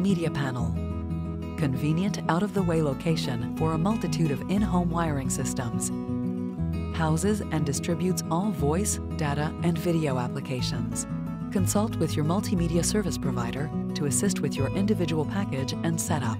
media panel. Convenient out-of-the-way location for a multitude of in-home wiring systems. Houses and distributes all voice, data, and video applications. Consult with your multimedia service provider to assist with your individual package and setup.